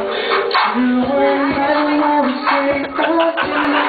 You were my love, say nothing.